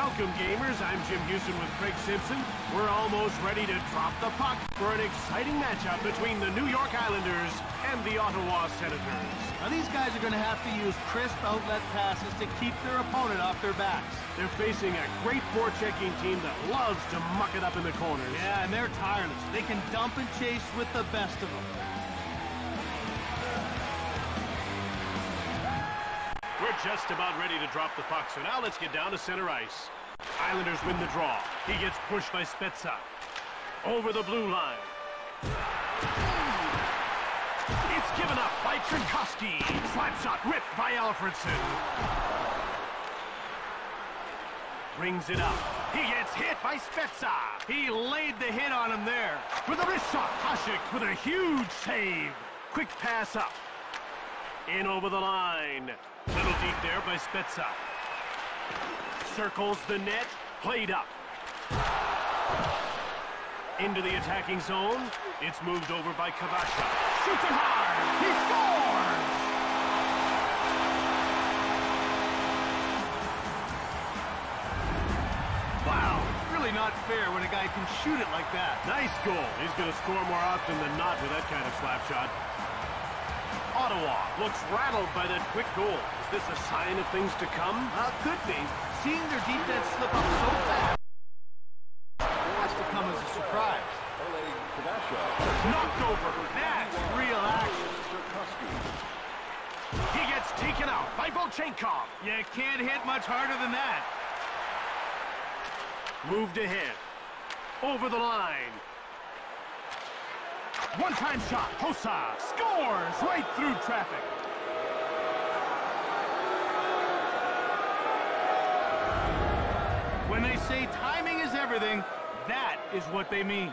Welcome, gamers. I'm Jim Houston with Craig Simpson. We're almost ready to drop the puck for an exciting matchup between the New York Islanders and the Ottawa Senators. Now these guys are going to have to use crisp outlet passes to keep their opponent off their backs. They're facing a great forechecking team that loves to muck it up in the corners. Yeah, and they're tireless. They can dump and chase with the best of them. We're just about ready to drop the puck, so now let's get down to center ice. Islanders win the draw. He gets pushed by Spezza. Over the blue line. It's given up by Trinkowski. Slap shot ripped by Alfredsson. Brings it up. He gets hit by Spezza. He laid the hit on him there. With a wrist shot, Hasek with a huge save. Quick pass up. In over the line. Little deep there by Spezza. Circles the net. Played up. Into the attacking zone. It's moved over by Kvasha. Shoots it hard. He scores! Wow, It's really not fair when a guy can shoot it like that. Nice goal. He's going to score more often than not with that kind of slap shot. Ottawa looks rattled by that quick goal. Is this a sign of things to come? Uh, could be. Seeing their defense slip up so fast has to come as a surprise. Knocked over. That's real action. He gets taken out by Volchenkov. You can't hit much harder than that. Moved ahead. Over the line. One-time shot. Hossa scores right through traffic. Everything, that is what they mean.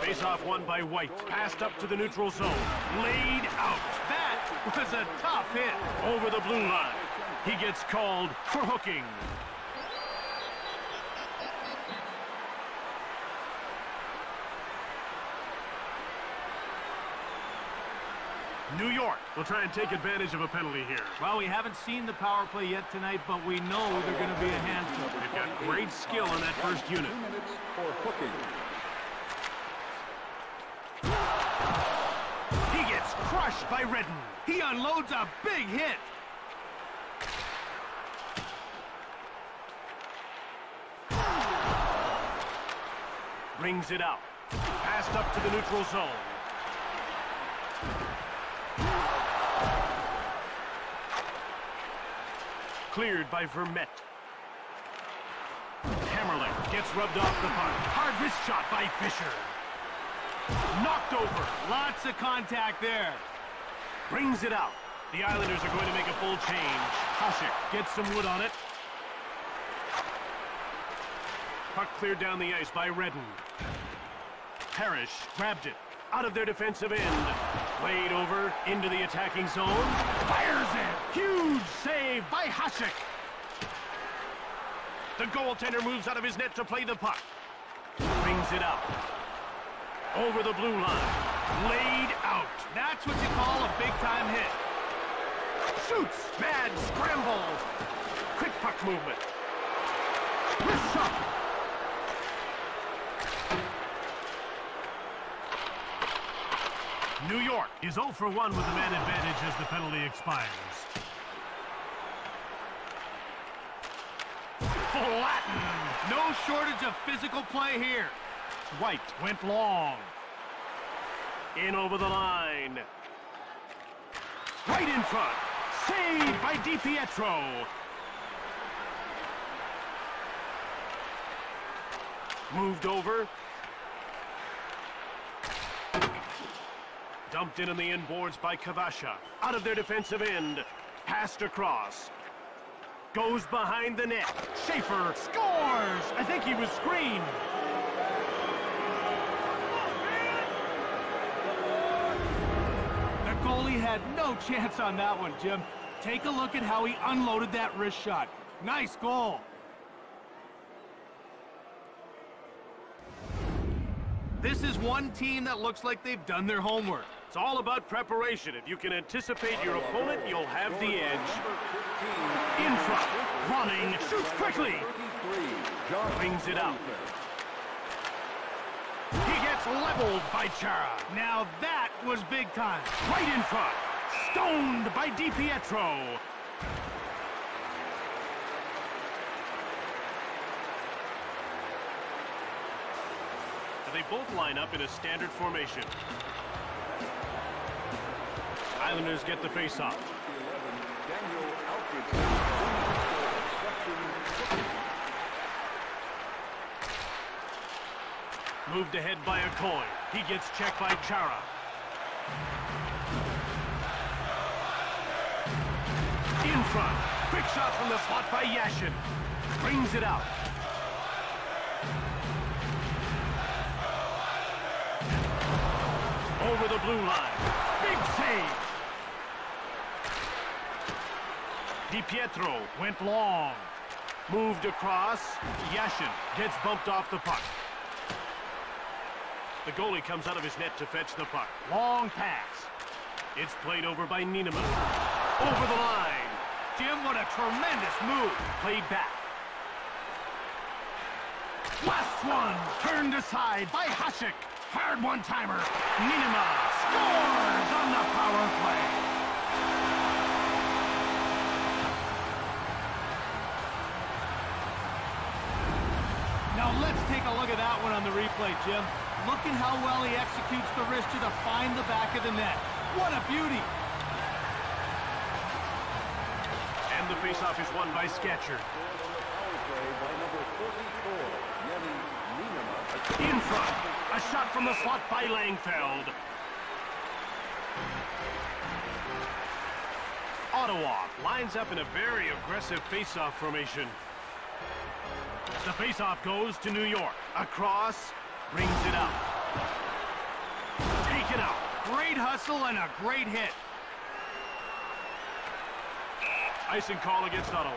Face-off won by White. Passed up to the neutral zone. Laid out. That was a tough hit. Over the blue line. He gets called for hooking. New York will try and take advantage of a penalty here. Well, we haven't seen the power play yet tonight, but we know they're going to be a handful. They've got great skill in that first unit. He gets crushed by Redden. He unloads a big hit. Brings it out. Passed up to the neutral zone. Cleared by Vermette. Hamrlik gets rubbed off the puck. Hard wrist shot by Fisher. Knocked over. Lots of contact there. Brings it out. The Islanders are going to make a full change. Hasek gets some wood on it. Puck cleared down the ice by Redden. Parrish grabbed it out of their defensive end. Played over into the attacking zone. Fires it. Huge save by Hasek. The goaltender moves out of his net to play the puck. Brings it up. Over the blue line. Laid out. That's what you call a big-time hit. Shoots. Mad scramble. Quick puck movement. Wrist shot. New York is 0 for 1 with the man advantage as the penalty expires. Latin. No shortage of physical play here. White went long. In over the line. Right in front. Saved by DiPietro. Moved over. Dumped in on the inboards by Kvasha. Out of their defensive end. Passed across. Goes behind the net. Schaefer scores! I think he was screened. The goalie had no chance on that one, Jim. Take a look at how he unloaded that wrist shot. Nice goal. This is one team that looks like they've done their homework. It's all about preparation. If you can anticipate your opponent, you'll have the edge. In front, running, shoots quickly. Brings it out. He gets leveled by Chara. Now that was big time. Right in front. Stoned by DiPietro. They both line up in a standard formation. Islanders get the face-off. Moved ahead by a coin. He gets checked by Chara. In front. Quick shot from the slot by Yashin. Brings it out. Over the blue line. Big save. DiPietro went long. Moved across. Yashin gets bumped off the puck. The goalie comes out of his net to fetch the puck. Long pass. It's played over by Niederman. Over the line. Jim, what a tremendous move. Played back. Last one. Turned aside by Hasek. Hard one-timer. Niinimaa scores on the power play. Let's take a look at that one on the replay, Jim. Look at how well he executes the wrister to find the back of the net. What a beauty. And the faceoff is won by Scatchard. In front. A shot from the slot by Langfeld. Ottawa lines up in a very aggressive faceoff formation. The faceoff goes to New York. Across, brings it out. Taken out. Great hustle and a great hit. Icing call against Ottawa.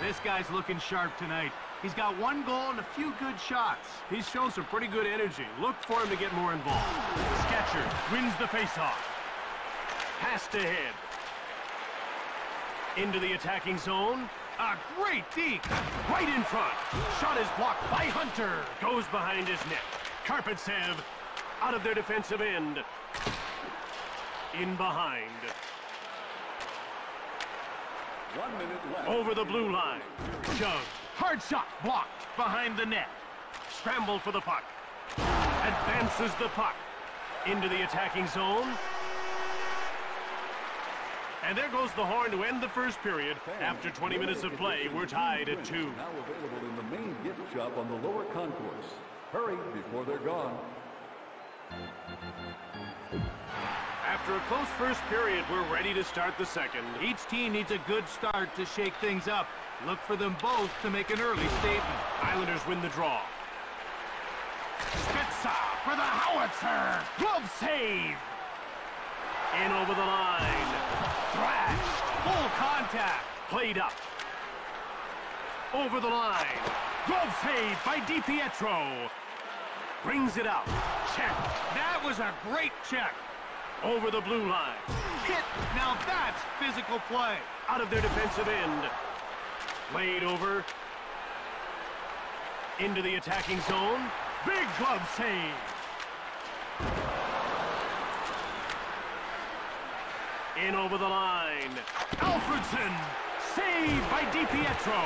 This guy's looking sharp tonight. He's got one goal and a few good shots. He's shown some pretty good energy. Look for him to get more involved. Scatchard wins the faceoff. Passed ahead. Into the attacking zone. A great deke. Right in front. Shot is blocked by Hunter. Goes behind his net. Karpovtsev out of their defensive end. In behind. One minute left. Over the blue line. Shove. Hard shot. Blocked. Behind the net. Scramble for the puck. Advances the puck. Into the attacking zone. And there goes the horn to end the first period. After 20 minutes of play, we're tied at two. Now available in the main gift shop on the lower concourse. Hurry before they're gone. After a close first period, we're ready to start the second. Each team needs a good start to shake things up. Look for them both to make an early statement. Islanders win the draw. Spezza for the howitzer. Glove save. In over the line. Thrashed. Full contact. Played up. Over the line. Glove save by DiPietro. Brings it out. Check. That was a great check. Over the blue line. Hit. Now that's physical play. Out of their defensive end. Played over. Into the attacking zone. Big glove save. In over the line. Alfredsson. Saved by DiPietro.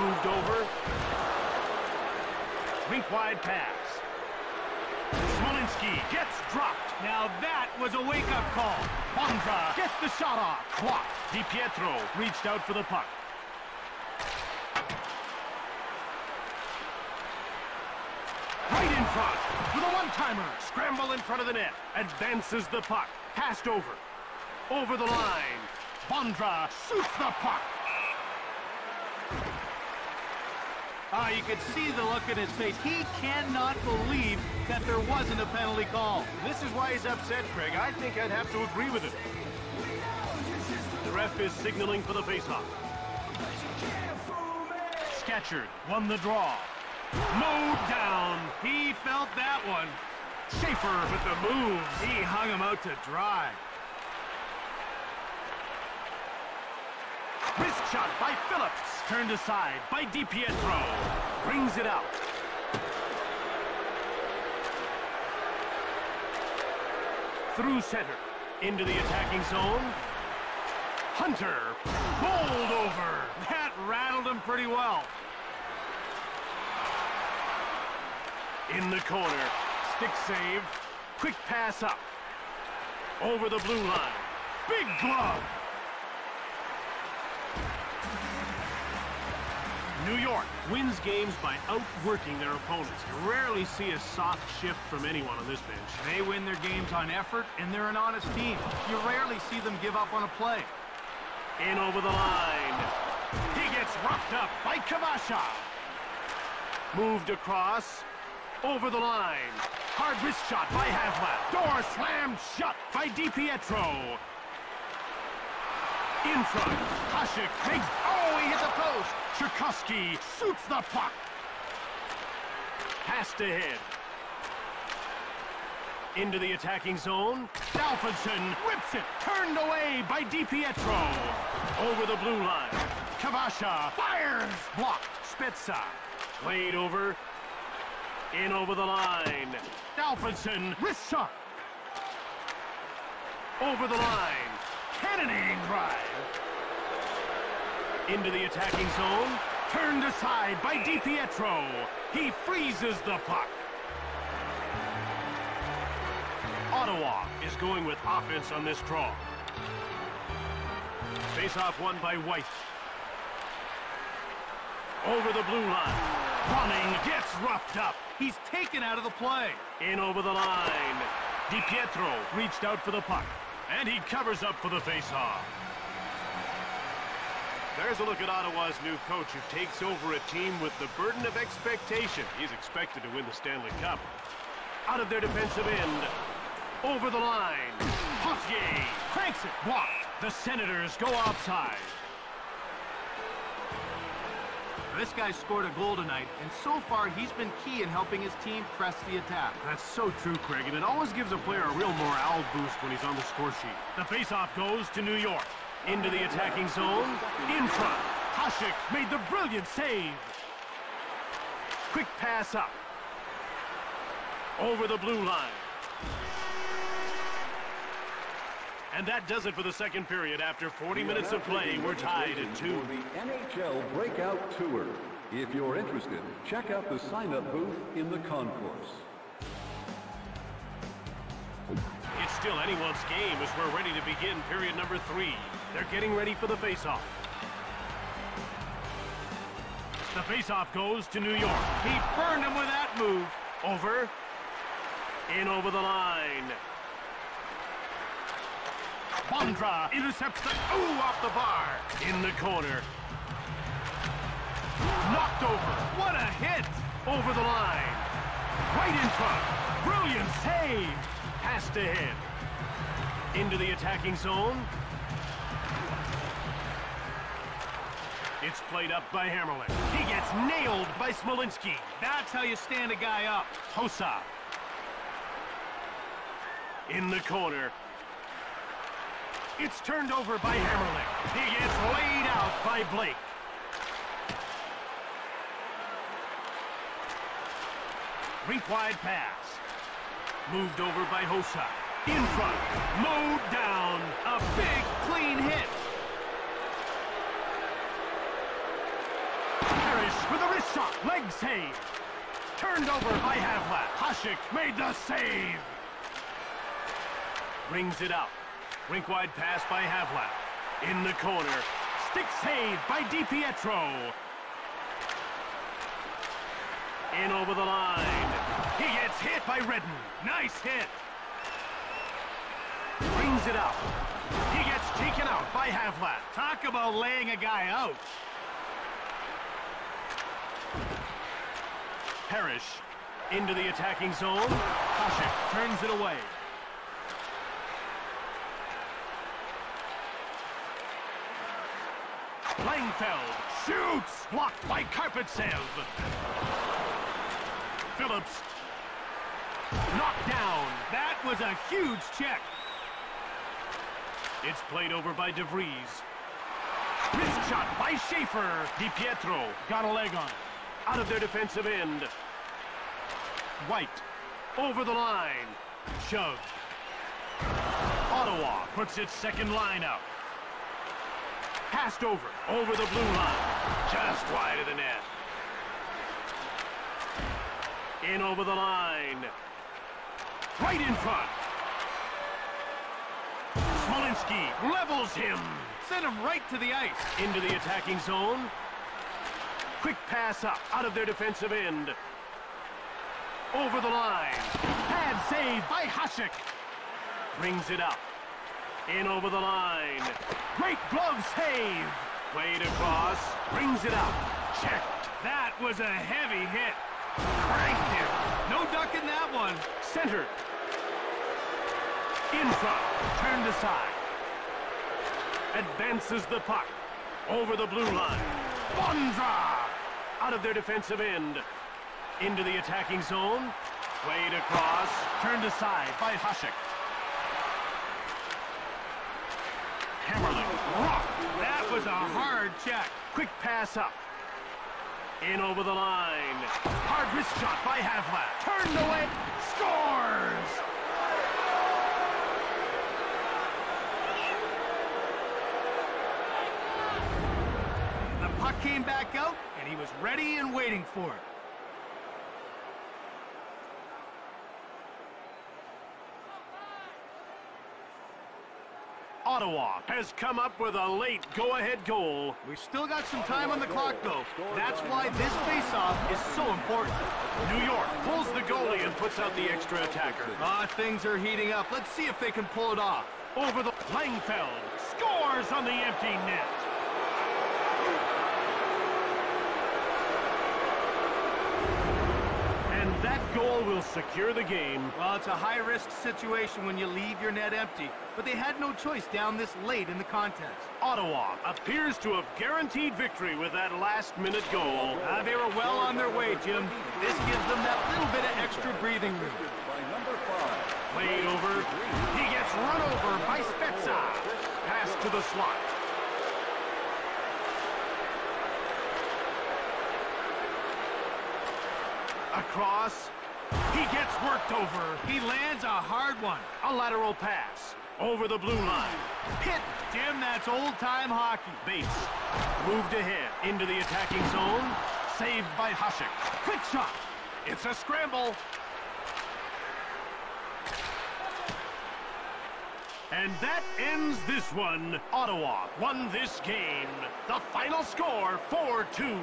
Moved over. Rink wide pass. Smolinski gets dropped. Now that was a wake-up call. Bondra gets the shot off. Blocked. DiPietro reached out for the puck. Right in front with a one-timer. Scramble in front of the net. Advances the puck. Passed over. Over the line. Bondra shoots the puck. Ah, you could see the look in his face. He cannot believe that there wasn't a penalty call. This is why he's upset, Craig. I think I'd have to agree with him. The ref is signaling for the faceoff. Scatchard won the draw. Mowed down. He felt that one. Schaefer with the moves. He hung him out to dry. Wrist shot by Phillips. Turned aside by DiPietro. Brings it out. Through center. Into the attacking zone. Hunter. Bowled over. That rattled him pretty well. In the corner. Stick save. Quick pass up. Over the blue line. Big glove. New York wins games by outworking their opponents. You rarely see a soft shift from anyone on this bench. They win their games on effort, and they're an honest team. You rarely see them give up on a play. In over the line. He gets roughed up by Kvasha. Moved across. Over the line. Hard wrist shot by Havlat. Door slammed shut by DiPietro. In front. Hasek makes... Oh, he hit the post. Czerkawski shoots the puck. Passed ahead. Into the attacking zone. Alfredsson whips it. Turned away by DiPietro. Over the blue line. Kvasha fires. Blocked. Spezza. Played over. In over the line. Alfredsson wrist shot. Over the line. Cannonading drive. Into the attacking zone. Turned aside by DiPietro. He freezes the puck. Ottawa is going with offense on this draw. Face-off won by White. Over the blue line. Running gets roughed up. He's taken out of the play. In over the line. DiPietro reached out for the puck. And he covers up for the face-off. There's a look at Ottawa's new coach who takes over a team with the burden of expectation. He's expected to win the Stanley Cup. Out of their defensive end. Over the line. Pothier cranks it. Blocked. The Senators go offside. This guy scored a goal tonight, and so far he's been key in helping his team press the attack. That's so true, Craig, and it always gives a player a real morale boost when he's on the score sheet. The faceoff goes to New York. Into the attacking zone. In front. Hasek made the brilliant save. Quick pass up. Over the blue line. And that does it for the second period. After 40 minutes of play, we're tied at two. For the NHL Breakout Tour. If you're interested, check out the sign-up booth in the concourse. It's still anyone's game as we're ready to begin period number three. They're getting ready for the face-off. The face-off goes to New York. He burned him with that move. Over. In over the line. Bondra intercepts the... Ooh, off the bar. In the corner. Knocked over. What a hit! Over the line. Right in front. Brilliant save. Has to ahead. Into the attacking zone. It's played up by Hamrlik. He gets nailed by Smolinski. That's how you stand a guy up. Hossa. In the corner. It's turned over by Hamrlik. He gets laid out by Blake. Rink wide pass. Moved over by Hossa. In front. Mowed down. A big, clean hit. Parrish with a wrist shot. Leg save. Turned over by Havlat. Hasek made the save. Brings it out. Rink wide pass by Havlat. In the corner. Stick save by DiPietro. In over the line. He gets hit by Redden. Nice hit. Brings it out. He gets taken out by Havlat. Talk about laying a guy out. Parrish into the attacking zone. Hasek turns it away. Langfeld shoots, blocked by Karpovtsev. Phillips. Knocked down. That was a huge check. It's played over by DeVries. Wrist shot by Schaefer. DiPietro Got a leg on out of their defensive end. White over the line. Shove. Ottawa puts its second line out. Passed over, over the blue line. Just wide of the net. In over the line. Right in front. Smolinski levels him Send him right to the ice. into the attacking zone. Quick pass up out of their defensive end. Over the line. Pad save by Hasek. Brings it up. In over the line. Great glove save. Played across. Brings it up. Checked. That was a heavy hit. Cranked him. No ducking that one. Center. In front. Turned aside. Advances the puck. Over the blue line. Bondra! Out of their defensive end. Into the attacking zone. Played across. Turned aside by Hasek. Hamrlik. Rock. That was a hard check. Quick pass up. In over the line. Hard wrist shot by Havlat. Turned away. Scores! The puck came back out, and he was ready and waiting for it. Ottawa has come up with a late go-ahead goal. We've still got some time on the clock, though. That's why this face-off is so important. New York pulls the goalie and puts out the extra attacker. Ah, things are heating up. Let's see if they can pull it off. Over the Langfeld scores on the empty net. And that goal will secure the game. Well, it's a high-risk situation when you leave your net empty, but they had no choice down this late in the contest. Ottawa appears to have guaranteed victory with that last-minute goal. Ah, they were well on their way, Jim. This gives them that little bit of extra breathing room. By number five. Played over. He gets run over by Spezza. Pass to the slot. Across. He gets worked over. He lands a hard one. A lateral pass. Over the blue line. Hit! Jim, that's old-time hockey. Bates moved ahead into the attacking zone. Saved by Hasek. Quick shot. It's a scramble. And that ends this one. Ottawa won this game. The final score, 4-2.